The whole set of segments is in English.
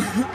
Ha ha!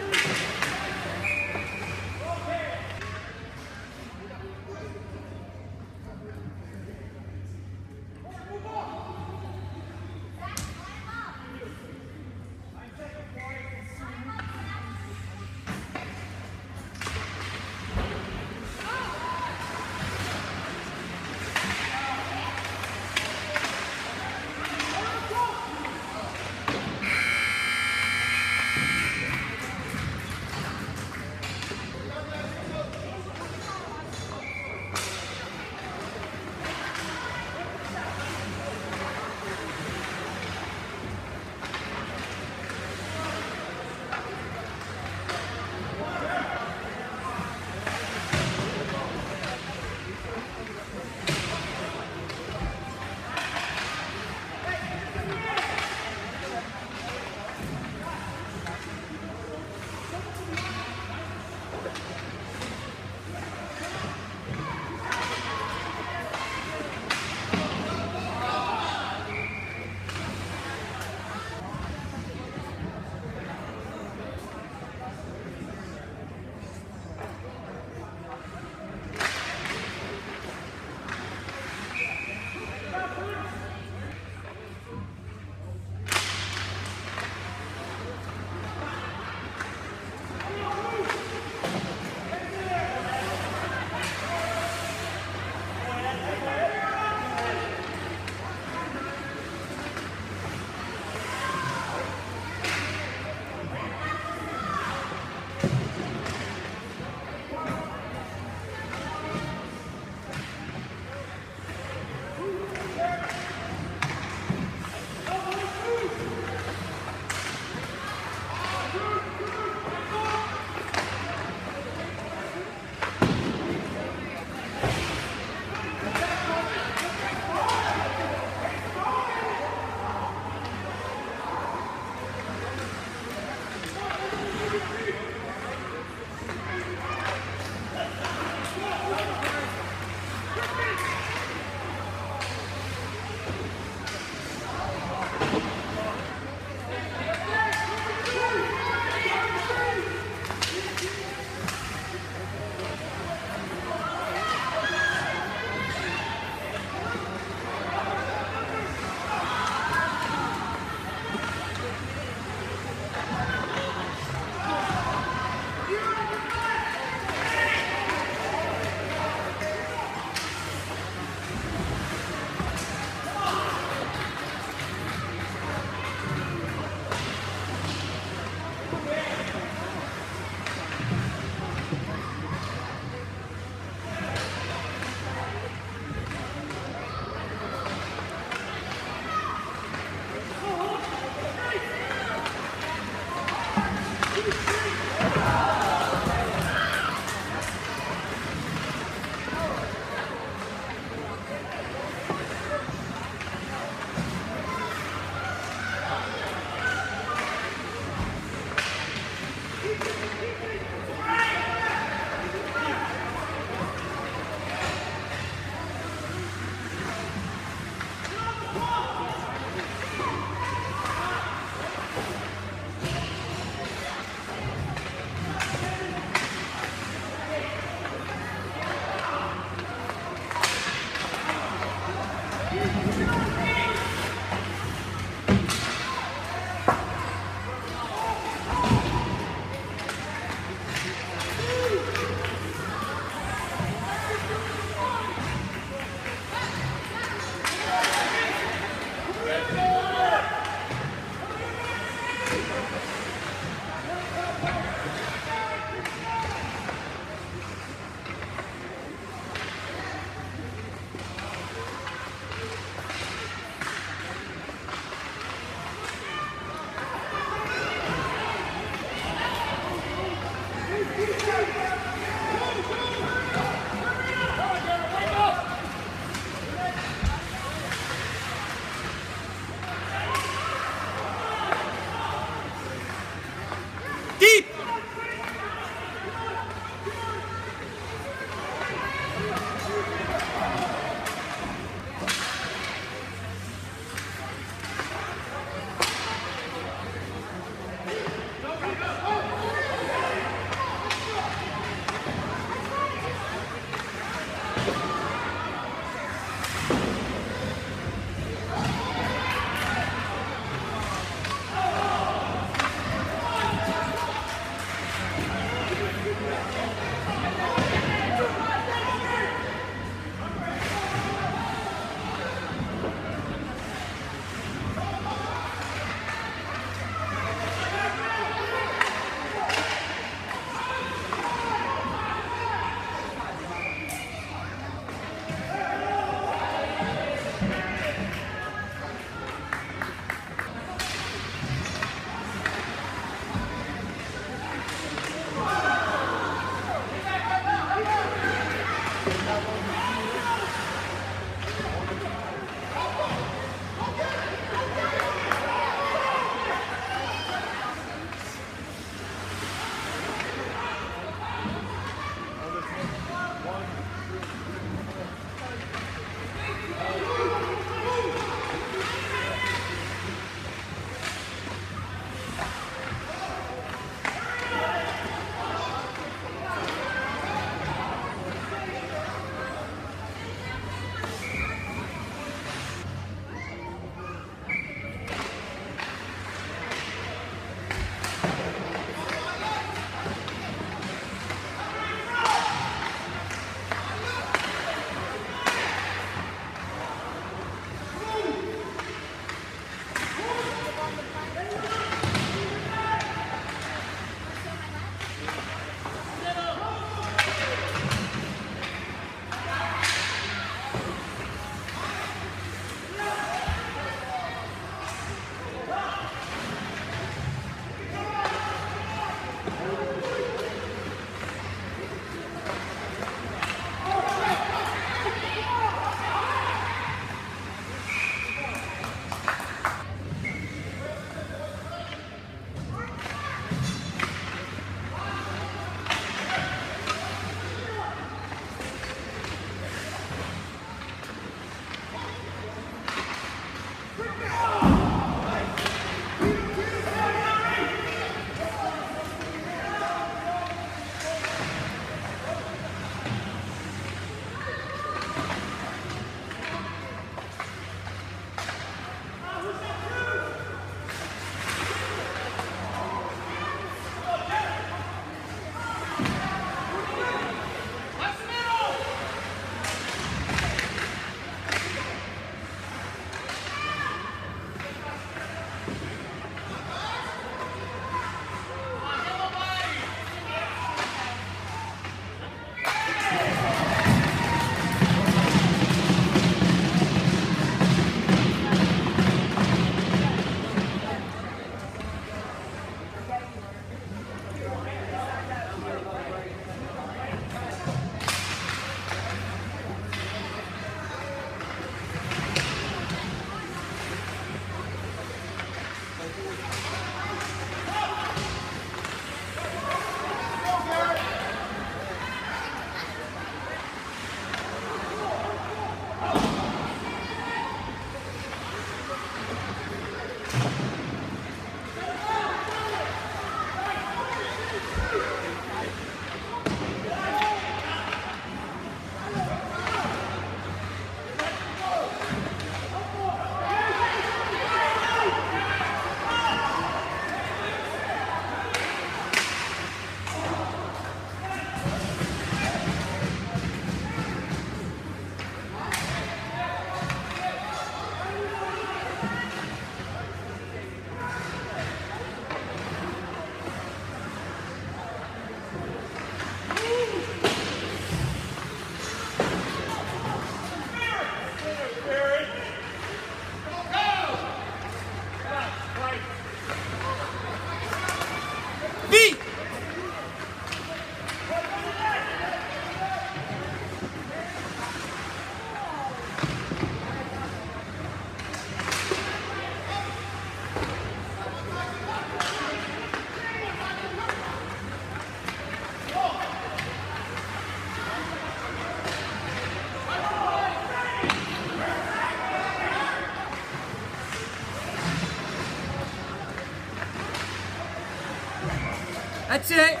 That's it.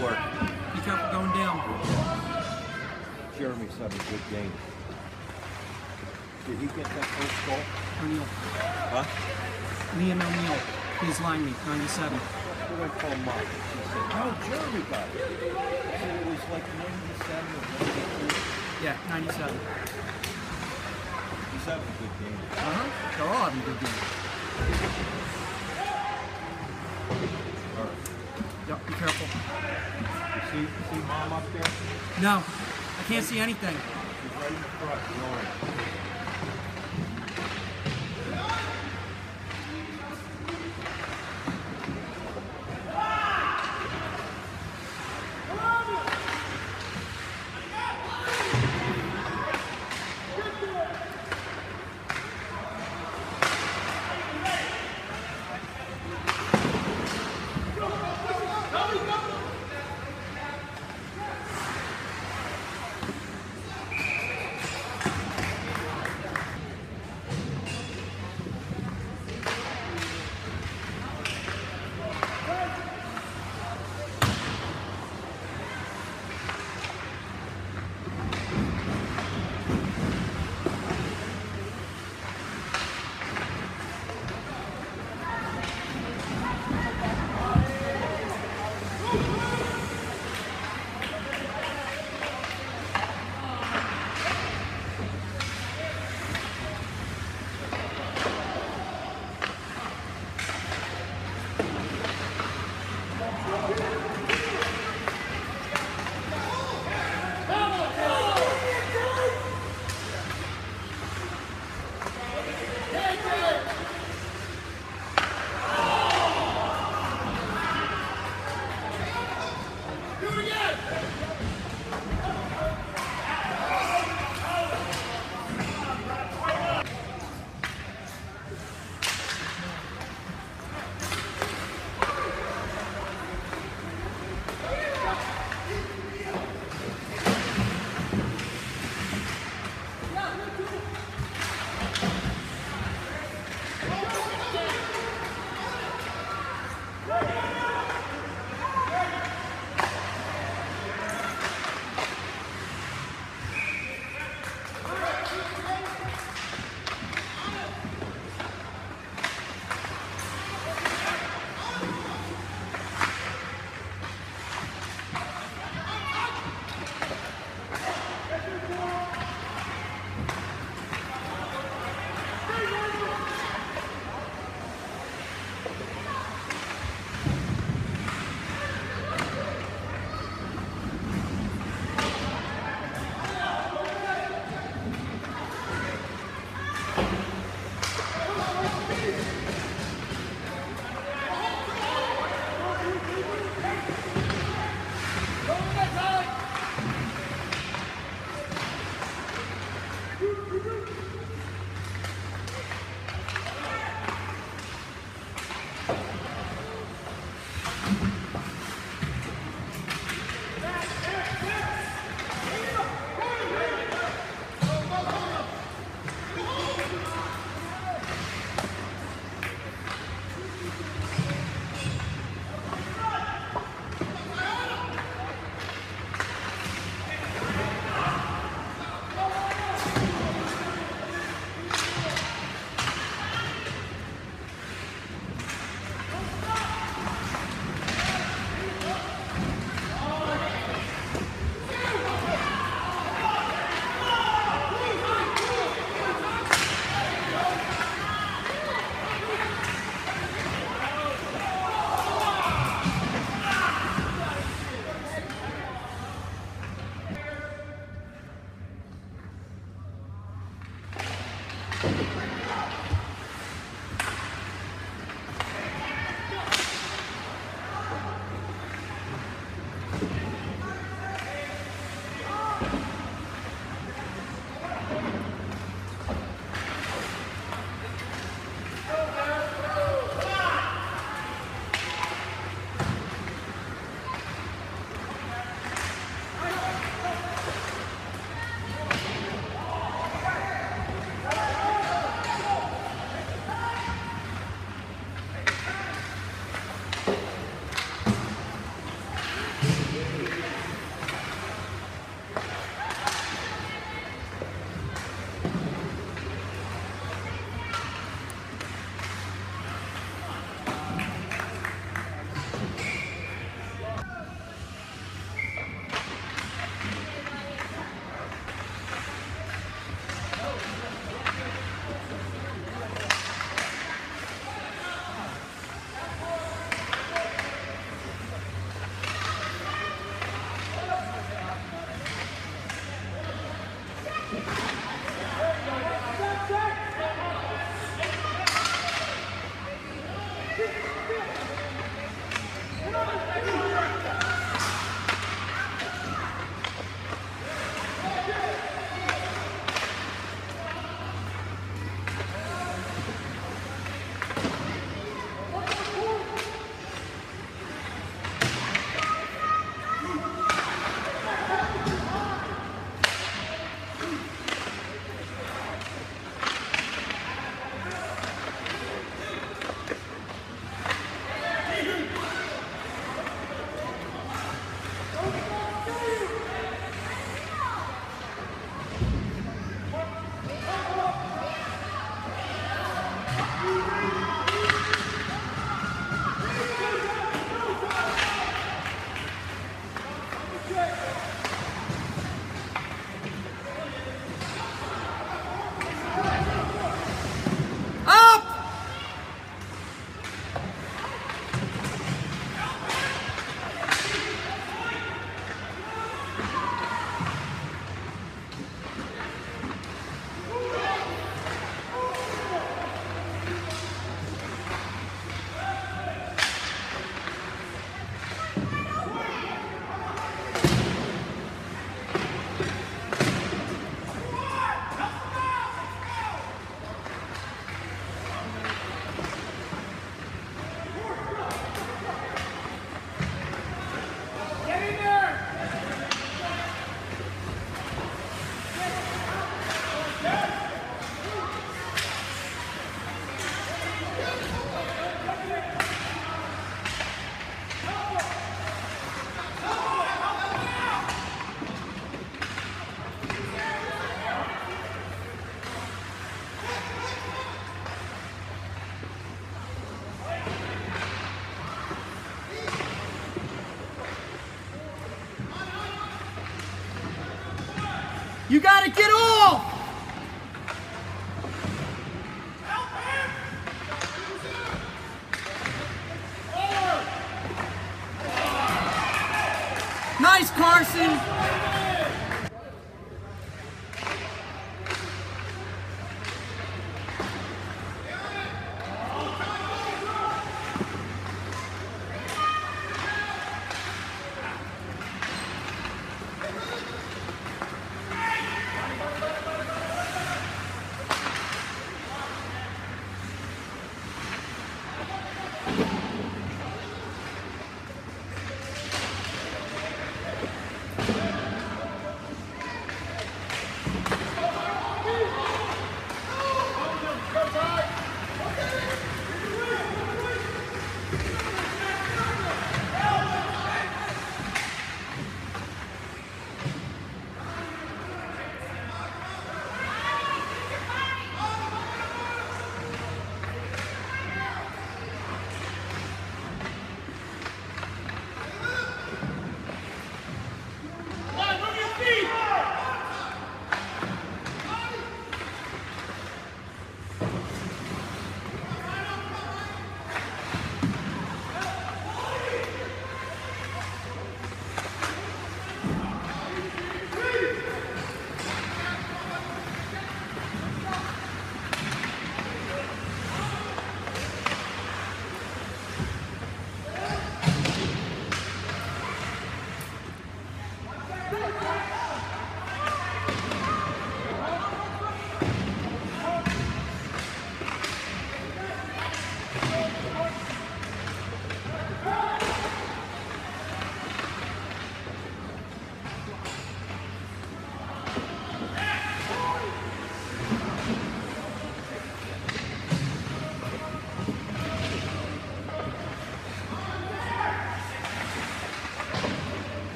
Clark. Be careful going down. Jeremy's having a good game. Did he get that first goal? O'Neal. Huh? Liam O'Neal. He's line me, 97. Who did I call up? He said, no, Jeremy got it. Said it was like 97 or 92. Yeah, 97. He's having a good game. Uh-huh. They're all having a good game. All right. Yep, be careful. You see, see mom up there? No, I can't see anything. She's right in front, the orange.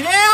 Yeah!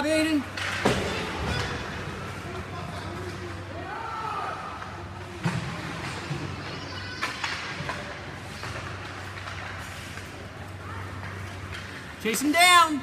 Job, Aiden. Chase him down.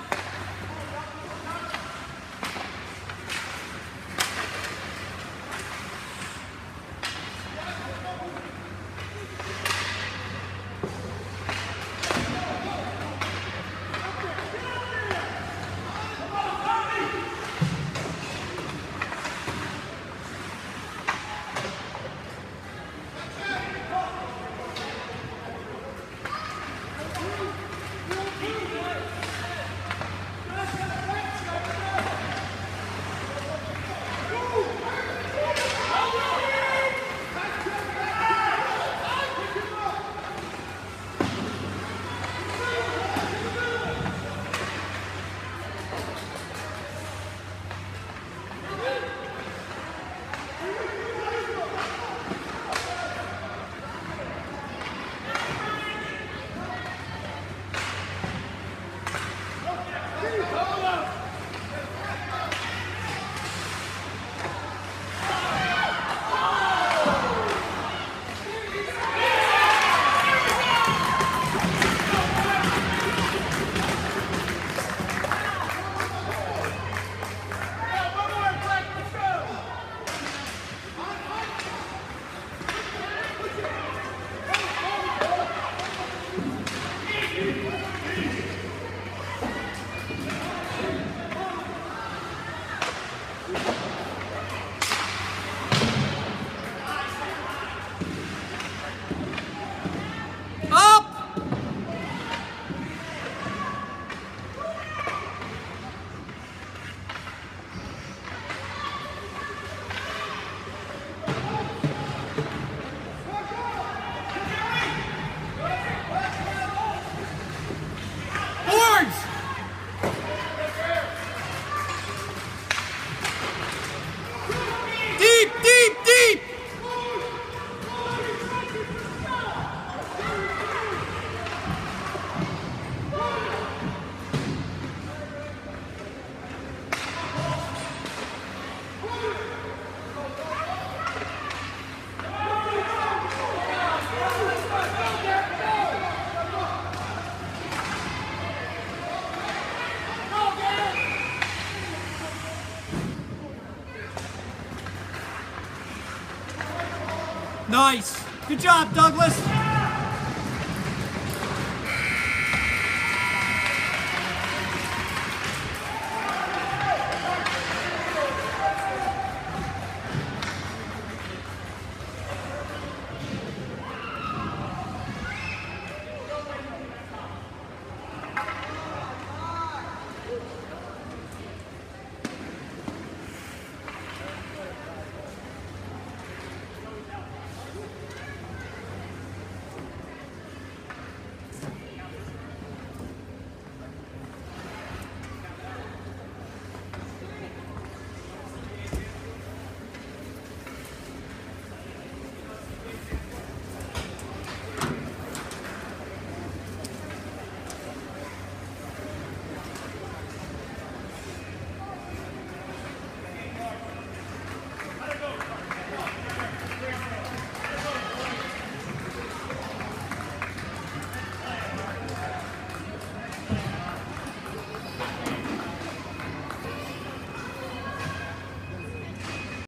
Nice. Good job, Douglas.